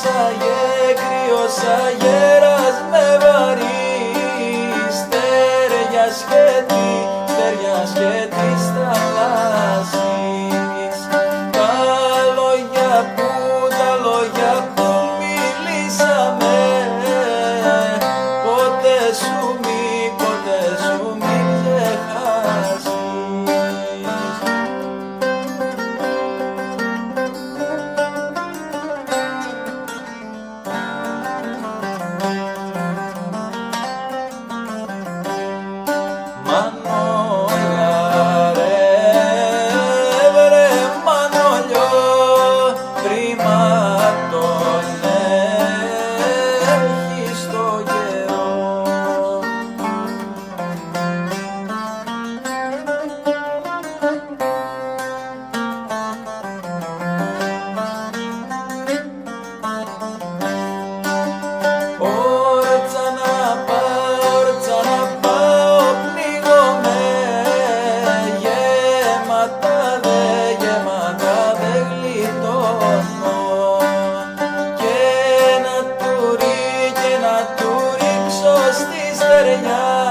Σαγέ κρύος αγέρας με βαρύς Στέρια σκέτη, στέρια και στα θαλάσσης Τα λόγια που, τα λόγια serenar.